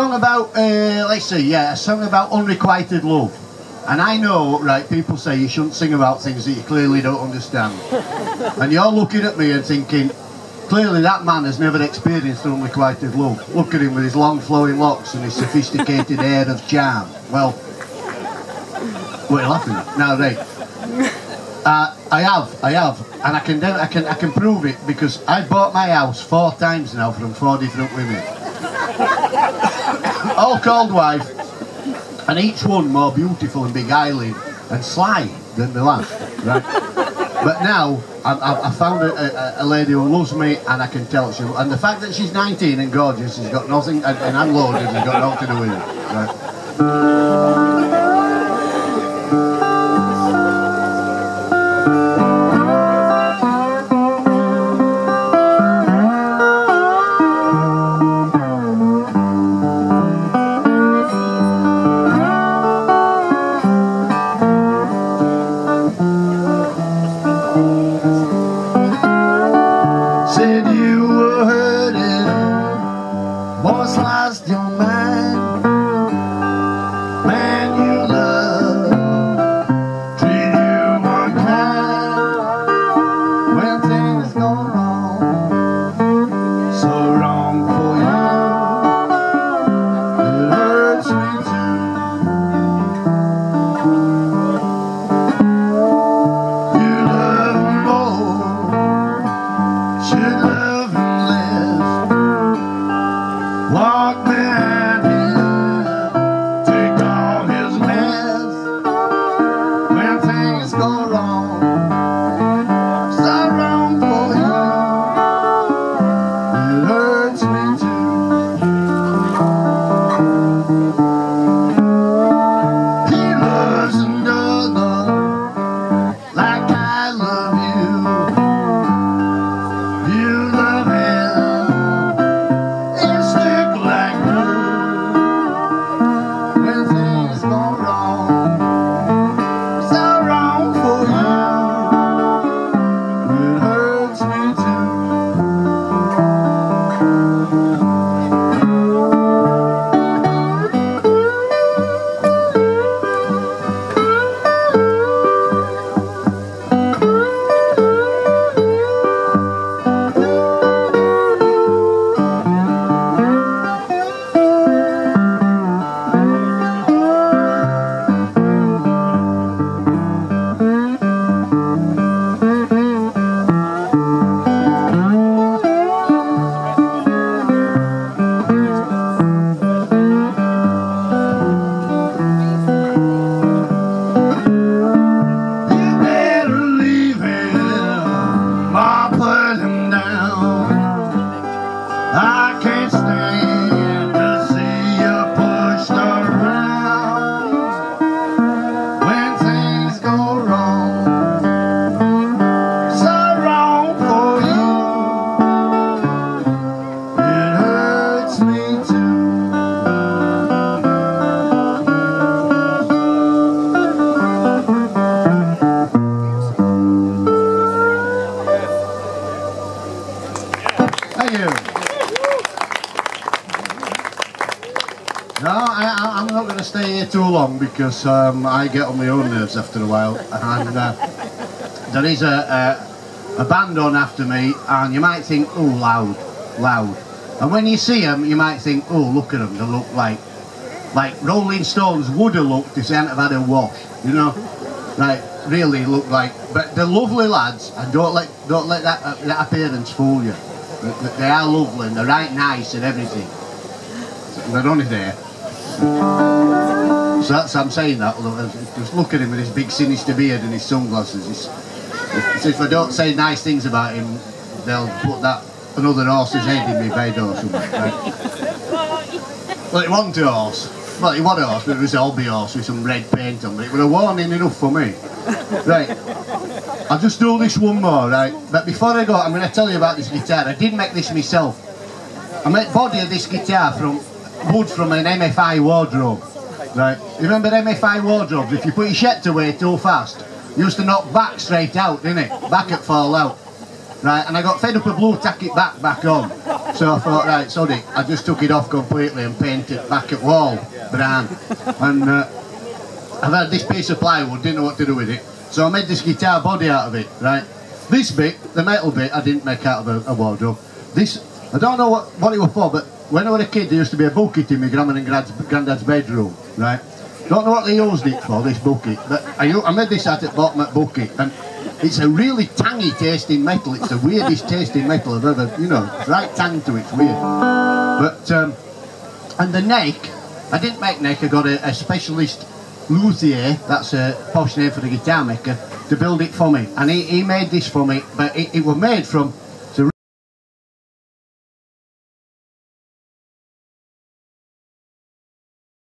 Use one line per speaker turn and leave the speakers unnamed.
song about, uh, let's see, yeah, a song about unrequited love. And I know, right, people say you shouldn't sing about things that you clearly don't understand. and you're looking at me and thinking, clearly that man has never experienced unrequited love. Look at him with his long flowing locks and his sophisticated air of charm. Well, what are you laughing at? Now, right. Uh, I have, I have, and I can, I can, I can prove it because I bought my house four times now from four different women. All called wife, and each one more beautiful and beguiling and sly than the last, right? But now I, I found a, a, a, lady who loves me, and I can tell she. And the fact that she's 19 and gorgeous has got nothing, and, and I'm loaded, has got nothing to do with it, right? Here too long because um, I get on my own nerves after a while. And uh, there is a, a, a band on after me, and you might think, oh, loud, loud. And when you see them, you might think, oh, look at them, they look like like Rolling Stones would have looked if they hadn't had a wash, you know? Like, really look like. But they're lovely lads, and don't let don't let that, uh, that appearance fool you. They, they are lovely, and they're right nice and everything. They're only there. So that's I'm saying that. Look, uh, just look at him with his big sinister beard and his sunglasses. It's, it's if I don't say nice things about him, they'll put that another horse's head in my bed or something. Right? Well, it wasn't a horse. Well, it was a horse, but it was a hobby horse with some red paint on. But it was a warning enough for me. Right. I'll just do this one more, right? But before I go, I'm going to tell you about this guitar. I did make this myself. I made body of this guitar from wood from an MFI wardrobe. Right. You remember MFI wardrobes? If you put your shirt away too fast, you used to knock back straight out, didn't it? Back at fall out. Right, and I got fed up of Blu-Tack it back back on. So I thought, right, sorry, I just took it off completely and painted back at wall, brown. And uh, I've had this piece of plywood, didn't know what to do with it. So I made this guitar body out of it, right? This bit, the metal bit, I didn't make out of a, a wardrobe. This, I don't know what, what it was for, but when I was a kid, there used to be a bucket in my grandma and granddad's bedroom, right? Don't know what they used it for, this bucket, but I, I made this out at bottom at bucket, and it's a really tangy tasting metal. It's the weirdest tasting metal I've ever, you know, right tang to it, it's weird. But, um, and the neck, I didn't make neck, I got a, a specialist luthier, that's a posh name for the guitar maker, to build it for me. And he, he made this for me, but it, it was made from